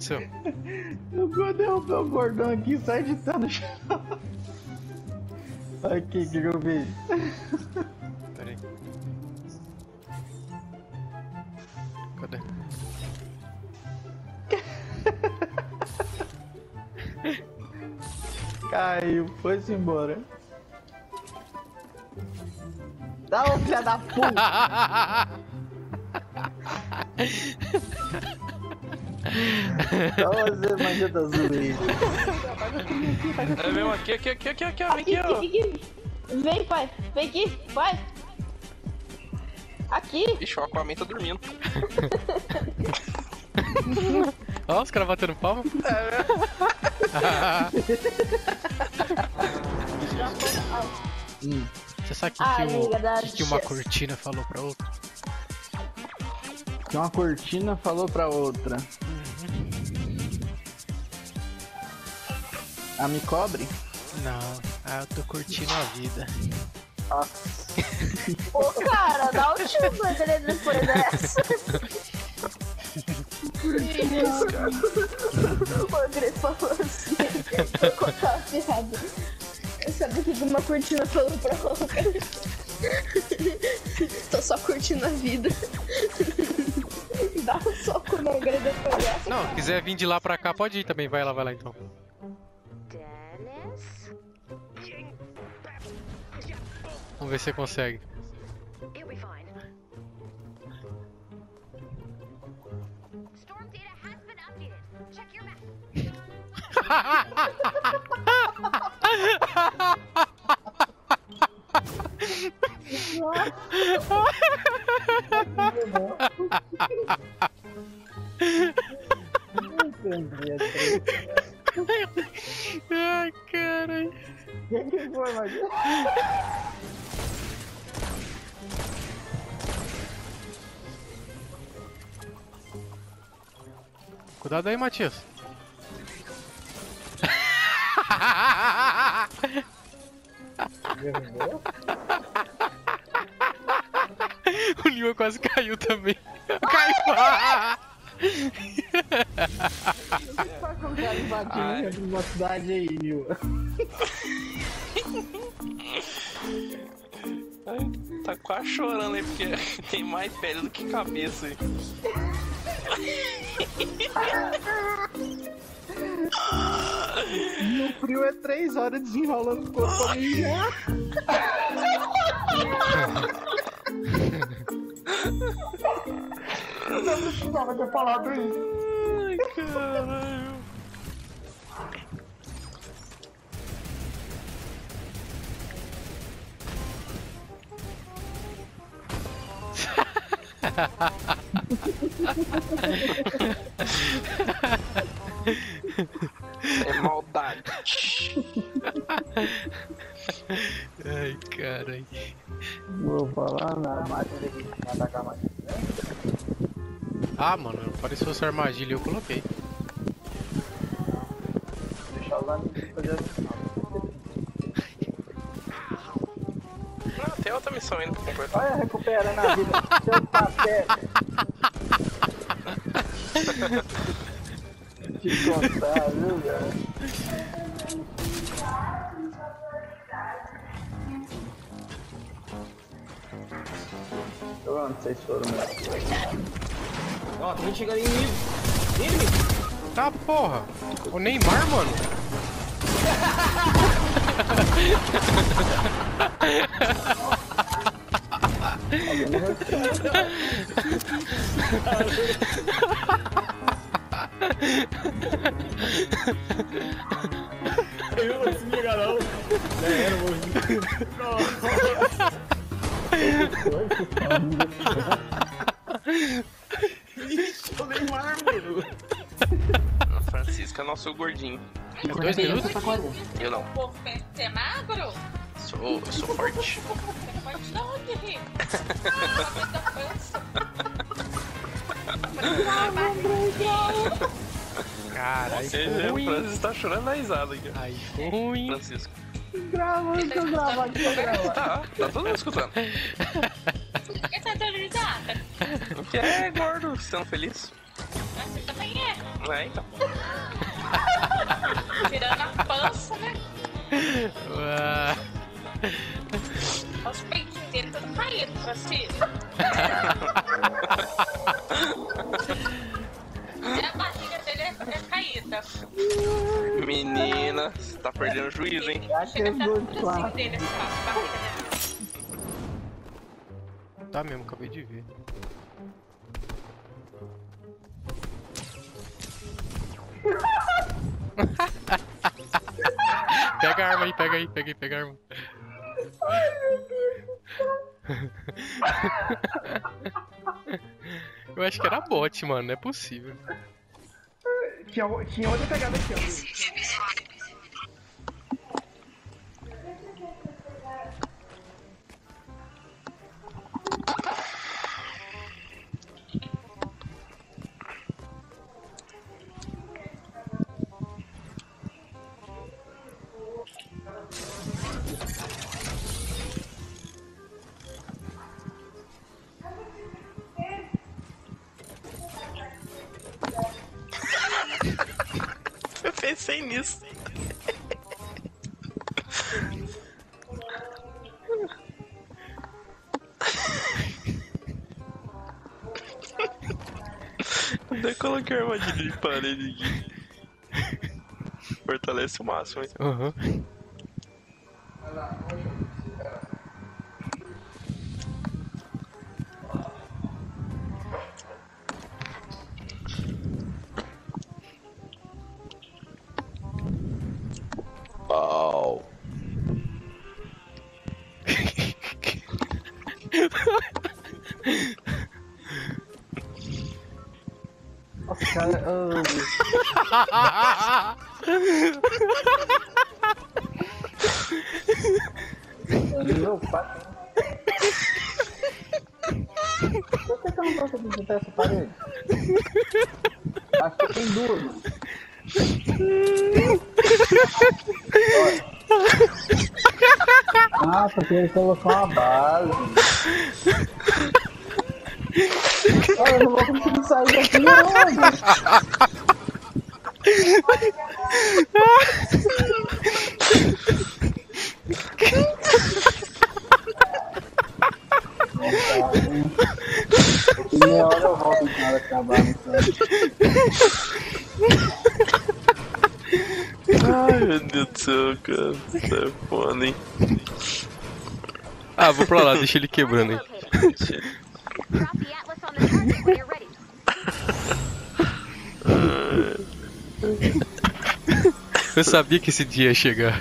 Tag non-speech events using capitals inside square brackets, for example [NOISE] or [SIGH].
aconteceu? Eu vou derrubar o gordão aqui e sai editando o chão. Aqui, o que, eu vi? Pera aí. Cadê? Caiu, foi-se embora. Dá ô filha da puta! [LAUGHS] Só você, manjeta azul aí. É mesmo aqui, aqui, aqui, aqui, aqui, ó, vem aqui, ó. Aqui, aqui. Vem, pai. Vem aqui, pai. Aqui. Ixi, o Aquaman tá dormindo. Ó, os caras batendo palma. [LAUGHS] Você sabe o que, Ah, que, o- da que que uma cortina falou pra outra? Que uma cortina falou pra outra. A me cobre? Não, ah, eu tô curtindo a vida. [LAUGHS] Ô, cara, dá um chuva dele depois dessa. [LAUGHS] O André falou assim. Vou contar uma piada. Sabe o que que uma cortina falou pra outra? [LAUGHS] Tô só curtindo a vida. [LAUGHS] Dá um soco dessa. Não, quiser vir de lá pra cá, pode ir também. Vai lá, vai lá então. Dennis? Vamos ver se você consegue. [LAUGHS] [LAUGHS] Ai, caralho. Quem que foi, Magia? Cuidado aí, Matias. o Nil quase caiu também. Caiu! [LAUGHS] Só que o cara invadiu no centro de uma cidade aí, Nil. Tá quase chorando aí, porque [LAUGHS] tem mais pele do que cabeça aí. No frio é três horas desenrolando o corpo mijar. Eu não precisava ter falado isso. Caralho. É maldade. Ai, caralho. Vou falar nada. Ah, mano, pareceu fosse armadilha eu coloquei. Deixa lá no fazer Não, tem outra missão ainda pra completar. Olha, recuperando a vida. Seu papel. [LAUGHS] Te contar, viu, velho? Eu não sei se foram mesmo. Ó, tem gente chegando em mim. Ele, Tá, porra. O Neymar, mano. eu não se liga não. Já era, morri. Francisco é nosso gordinho. Dois minutos? Eu não. Pô, você é magro? Sou, eu sou forte. [LAUGHS] Você pode de onde? Ah, da França. Caralho, Você, ficou o ruim. Francisco tá chorando na risada aqui. Aí, ficou ruim. Francisco. Gravando, tô gravando, gravando. Tá, tá todo mundo escutando. Por que tá dando risada? que é gordo, estão feliz. Mas você também é. É, então. [LAUGHS] [LAUGHS] Tirando a pança, né? Os peitinhos dele tudo caído. E a barriga dele é, é caída. Menina, você tá perdendo o juízo, hein? Chega até no dois lá. bracinho dele, assim, ó, barriga dele. tá mesmo, acabei de ver. [LAUGHS] pega a arma aí, pega aí, pega aí, pega a arma. [LAUGHS] Eu acho que era bot, mano, não é possível. Tinha, tinha outra pegada aqui, ó. Pensei nisso. Daí coloquei a armadilha de parede aqui. Fortalece o máximo, hein? Aham. Nossa, cara. ah, meu pai. Por que eu não consigo visitar essa parede? Acho que tem duas. Ah, porque ele colocou uma base. Ah, eu não vou conseguir sair daqui meia hora eu volto ela acabar. Ai, meu Deus do céu, cara. Isso é foda, hein? Ah, vou pra lá, deixa ele quebrando aí. [LAUGHS] Eu sabia que esse dia ia chegar.